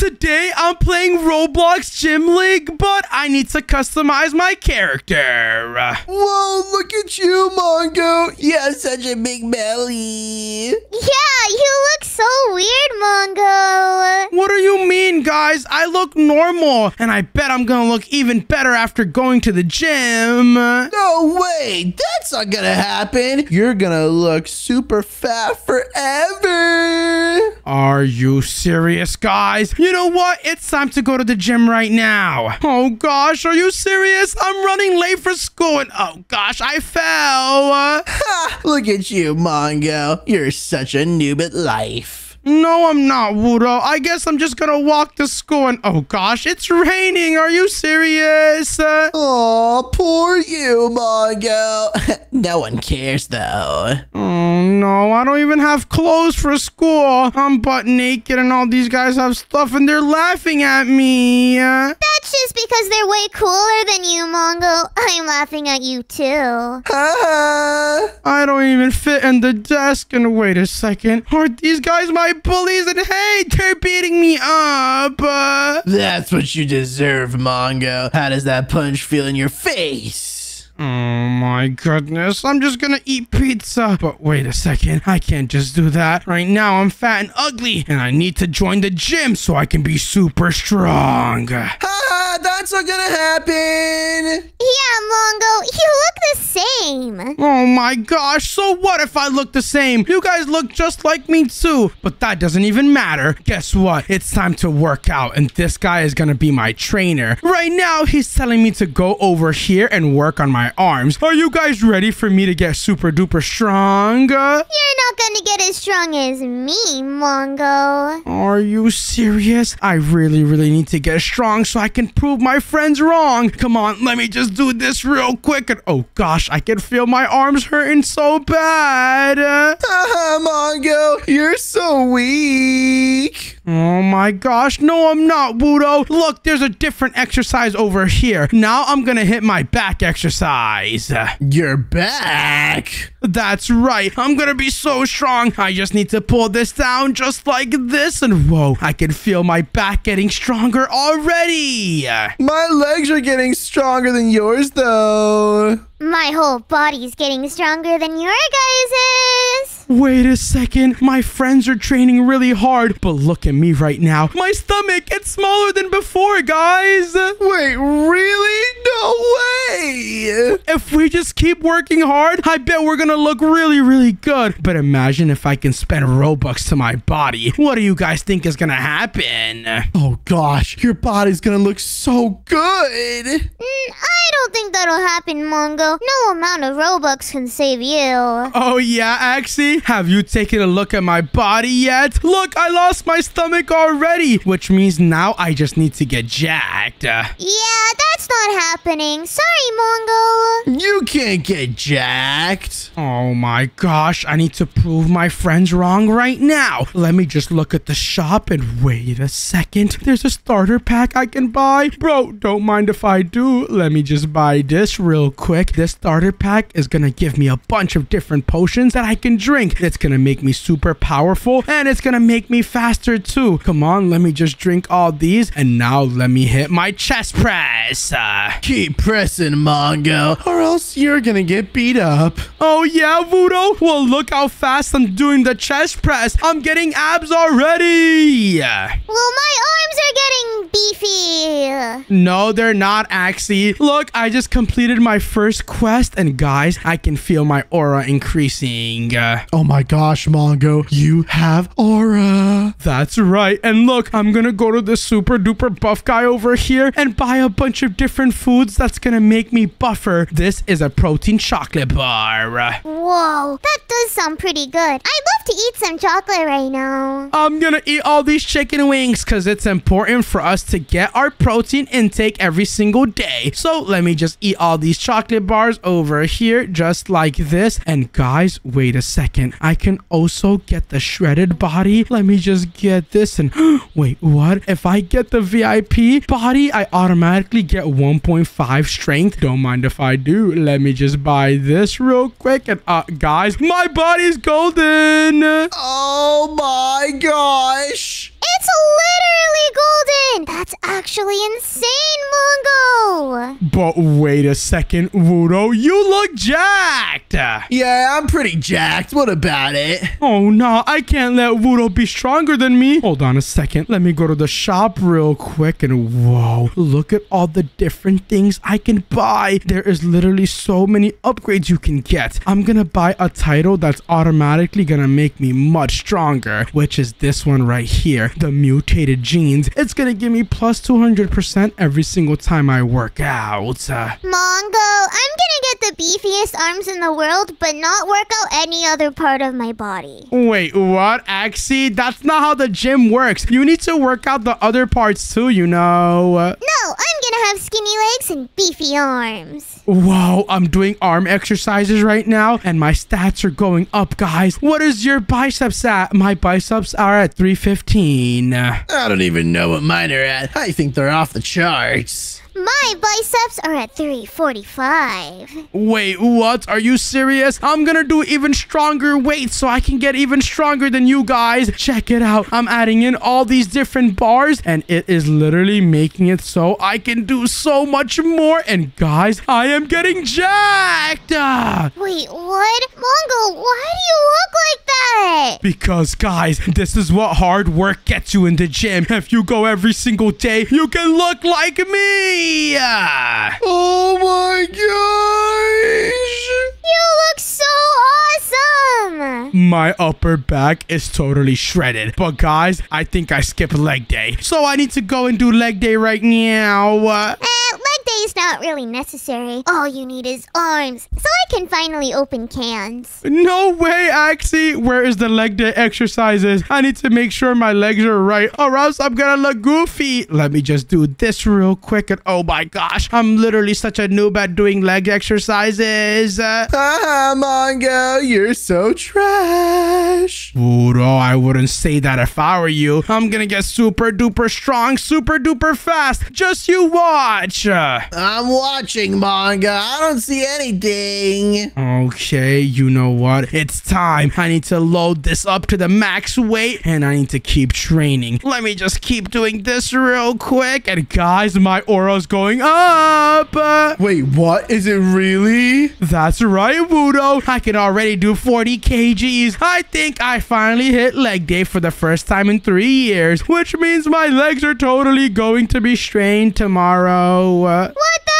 Today I'm playing Roblox Gym League, but I need to customize my character. Whoa, look at you, Mongo. You have such a big belly. Yeah, you look so weird, Mongo. What do you mean, guys? I look normal, and I bet I'm gonna look even better after going to the gym. No way. That's not gonna happen. You're gonna look super fat forever. Are you serious, guys? You know what? It's time to go to the gym right now. Oh gosh, are you serious? I'm running late for school and oh gosh, I fell. Ha! Look at you, Mongo. You're such a noob at life. No, I'm not, Wudo. I guess I'm just gonna walk to school and oh gosh, it's raining. Are you serious? Uh, Oh, poor you, Mongo. no one cares, though. oh no, I don't even have clothes for school. I'm butt naked and all these guys have stuff and they're laughing at me. That's just because they're way cooler than you, Mongo. I'm laughing at you too. I don't even fit in the desk. And wait a second, are these guys my bullies? And hey, they're beating me up. Uh, That's what you deserve, Mongo. How does that punch feel in your face? Oh my goodness, I'm just gonna eat pizza. But wait a second, I can't just do that. Right now, I'm fat and ugly, and I need to join the gym so I can be super strong. Ha! That's not gonna happen. Yeah, Mongo, you look the same. Oh my gosh, so what if I look the same? You guys look just like me too. But that doesn't even matter. Guess what? It's time to work out, and this guy is gonna be my trainer. Right now, he's telling me to go over here and work on my arms. Are you guys ready for me to get super duper strong? You're not gonna get as strong as me, Mongo. Are you serious? I really, really need to get strong so I can prove my friends wrong. Come on, let me just do this real quick. And oh gosh, I can feel my arms hurting so bad. Mongo. You're so weak. Oh my gosh, no, I'm not, Wudo. Look, there's a different exercise over here. Now I'm gonna hit my back exercise. You're back. That's right. I'm gonna be so strong. I just need to pull this down just like this. And whoa, I can feel my back getting stronger already. My legs are getting stronger than yours, though. My whole body's getting stronger than your guys's. Wait a second. My friends are training really hard, but look at me right now. My stomach, it's smaller than before, guys. Wait, really? No way. If we just keep working hard, I bet we're gonna look really, really good. But imagine if I can spend Robux to my body. What do you guys think is gonna happen? Oh gosh, your body's gonna look so good. Mm, I don't think that'll happen, Mongo. No amount of Robux can save you. Oh yeah, Axie? Have you taken a look at my body yet? Look, I lost my stomach already, which means now I just need to get jacked. Uh, Yeah, that's not happening. Sorry, Mongo. You can't get jacked. Oh my gosh, I need to prove my friends wrong right now. Let me just look at the shop and wait a second. There's a starter pack I can buy. Bro, don't mind if I do. Let me just buy this real quick. This starter pack is gonna give me a bunch of different potions that I can drink. It's gonna make me super powerful and it's gonna make me faster too. Come on, let me just drink all these and now let me hit my chest press. Uh, Keep pressing, Mongo, or else you're gonna get beat up. Oh yeah, Wudo? Well, look how fast I'm doing the chest press. I'm getting abs already. Well, my arms are getting beefy. No, they're not, Axie. Look, I just completed my first quest, and guys, I can feel my aura increasing. Uh, Oh my gosh, Mongo, you have aura. That's right. And look, I'm gonna go to the super duper buff guy over here and buy a bunch of different foods that's gonna make me buffer. This is a protein chocolate bar. Whoa, that does sound pretty good. I'd love to eat some chocolate right now. I'm gonna eat all these chicken wings because it's important for us to get our protein intake every single day. So let me just eat all these chocolate bars over here, just like this. And guys, wait a second. I can also get the shredded body. Let me just get this and wait, what? If I get the VIP body, I automatically get 1.5 strength. Don't mind if I do. Let me just buy this real quick. And uh, guys, my body's golden. Oh my gosh. It's literally golden! That's actually insane, Mongo. But wait a second, Wudo, you look jacked. Yeah, I'm pretty jacked. What about it? Oh no, I can't let Wudo be stronger than me. Hold on a second. Let me go to the shop real quick and whoa, look at all the different things I can buy. There is literally so many upgrades you can get. I'm gonna buy a title that's automatically gonna make me much stronger, which is this one right here, the mutated genes. It's gonna give me plus 200% every single time I work out. Uh, Mongo, I'm gonna get the beefiest arms in the world, but not work out any other part of my body. Wait, what? Axie? That's not how the gym works. You need to work out the other parts too, you know. No, I'm gonna have skinny legs and beefy arms. Whoa, I'm doing arm exercises right now and my stats are going up, guys. What is your biceps at? My biceps are at 315. Uh, I don't even know what mine are at. I think they're off the charts. My biceps are at 345. Wait, what? Are you serious? I'm gonna do even stronger weights so I can get even stronger than you guys. Check it out. I'm adding in all these different bars and it is literally making it so I can do so much more. And guys, I am getting jacked. Ah. Wait, what? Mongo, why do you look like that? Because, guys, this is what hard work gets you in the gym. If you go every single day, you can look like me. Oh my gosh! You look so awesome. My upper back is totally shredded. But, guys, I think I skipped leg day. So I need to go and do leg day right now. Uh, leg day is not really necessary. All you need is arms, so I can finally open cans. no way, Axie. Where is the leg day exercises? I need to make sure my legs are right or else I'm gonna look goofy. Let me just do this real quick. And oh my gosh, I'm literally such a noob at doing leg exercises. Uh, Haha, Mongo, you're so trash. Wudo, I wouldn't say that if I were you. I'm gonna get super duper strong, super duper fast. Just you watch. I'm watching, Mongo. I don't see anything. Okay, you know what? It's time. I need to load this up to the max weight and I need to keep training. Let me just keep doing this real quick. And guys, my aura's going up. Wait, what? Is it really? that's right, Wudo. I can already do 40 kgs. I think I finally hit leg day for the first time in three years, which means my legs are totally going to be strained tomorrow. Uh, What the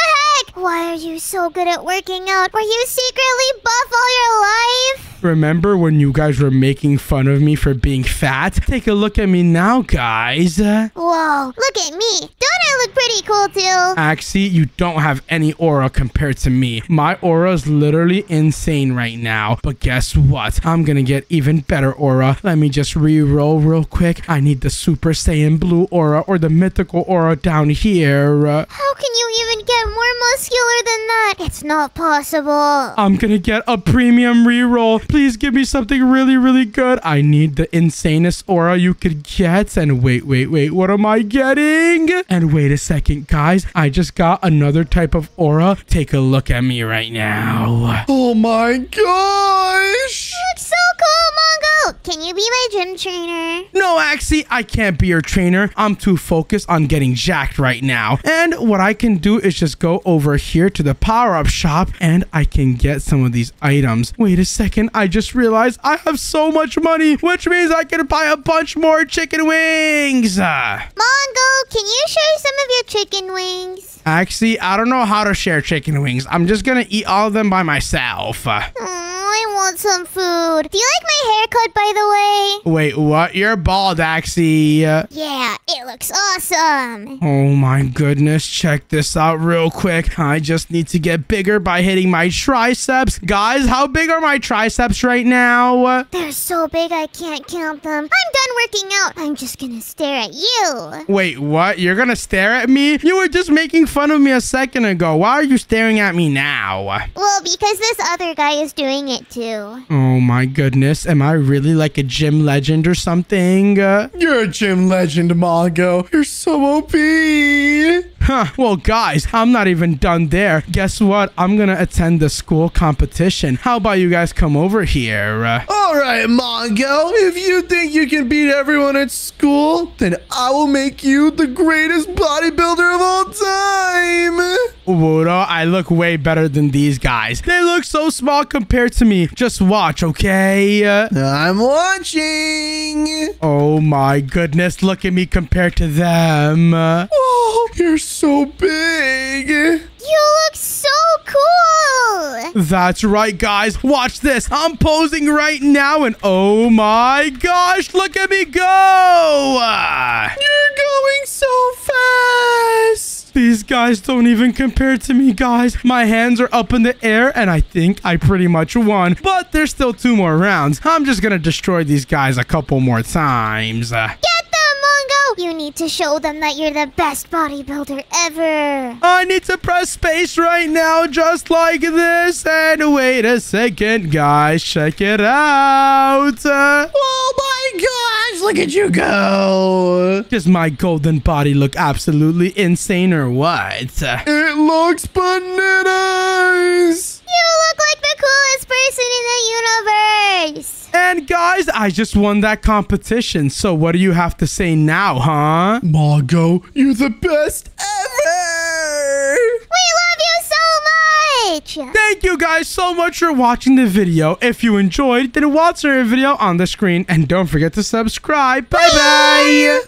Why are you so good at working out? Were you secretly buff all your life? Remember when you guys were making fun of me for being fat? Take a look at me now, guys. Whoa, look at me. Don't I look pretty cool too? Axie, you don't have any aura compared to me. My aura is literally insane right now. But guess what? I'm gonna get even better aura. Let me just re-roll real quick. I need the Super Saiyan Blue aura or the mythical aura down here. How can you even get more muscular than that? It's not possible. I'm gonna get a premium reroll. Please give me something really, really good. I need the insanest aura you could get. And wait, wait, wait, what am I getting? And wait a second, guys. I just got another type of aura. Take a look at me right now. Oh my gosh! Can you be my gym trainer? No, Axie, I can't be your trainer. I'm too focused on getting jacked right now. And what I can do is just go over here to the power-up shop and I can get some of these items. Wait a second, I just realized I have so much money, which means I can buy a bunch more chicken wings. Mongo, can you share some of your chicken wings? Axie, I don't know how to share chicken wings. I'm just gonna eat all of them by myself. Oh, I want some food. Do you like my haircut, by the way? Wait, what? You're bald, Axie. Yeah, it looks awesome. Oh my goodness, check this out real quick. I just need to get bigger by hitting my triceps. Guys, how big are my triceps right now? They're so big I can't count them. I'm done working out. I'm just gonna stare at you. Wait, what? You're gonna stare at me? You were just making fun of me a second ago. Why are you staring at me now? Well, because this other guy is doing it too. Oh my goodness, am I really like a gym legend or something? Uh, You're a gym legend, Mongo. You're so OP. Huh. Well, guys, I'm not even done there. Guess what? I'm gonna attend the school competition. How about you guys come over here? Uh, All right, Mongo. If you think you can beat everyone at school, then I will make you the greatest bodybuilder of all time. Wudo, I look way better than these guys. They look so small compared to me. Just watch, okay? Uh, I'm watching. oh my goodness, look at me compared to them. Oh, you're so big. You look so cool. That's right, guys. Watch this. I'm posing right now, and oh my gosh, look at me go! You're going so fast. These guys don't even compare to me, guys. My hands are up in the air, and I think I pretty much won. But there's still two more rounds. I'm just gonna destroy these guys a couple more times. Uh, Get them, Mongo. You need to show them that you're the best bodybuilder ever. I need to press space right now, just like this. And wait a second, guys. Check it out. Uh, Oh my gosh, look at you go. does my golden body look absolutely insane or what? It looks bananas. You look like the coolest person in the universe. And guys, I just won that competition. So what do you have to say now, huh? Mongo, you're the best ever. Love you. Thank you guys so much for watching the video. If you enjoyed, then watch our video on the screen and don't forget to subscribe. Bye bye.